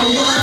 one.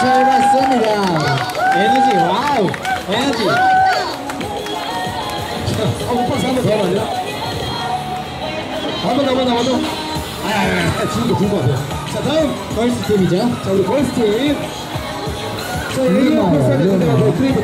잘 봤습니다. 에너지, 와우! 에너지! 어, 오빠 한번 더 맞냐? 한번 더, 한번 더, 아, 아, 지금도 굴것 같아요. 자, 다음 걸스 팀이죠. 자, 우리 걸스 팀. 자, 여기 컨셉이 되는 거, 트레이버